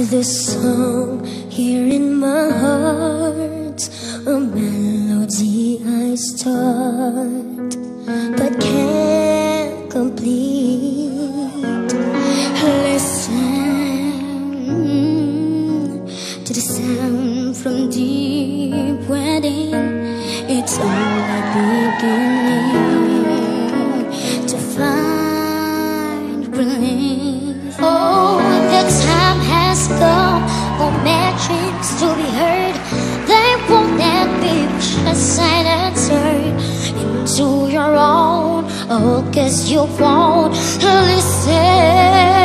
to the song here in my heart, a melody I start but can't complete. Listen to the sound from deep to be heard. They won't let me push aside and turn into your own. Oh, guess you won't listen.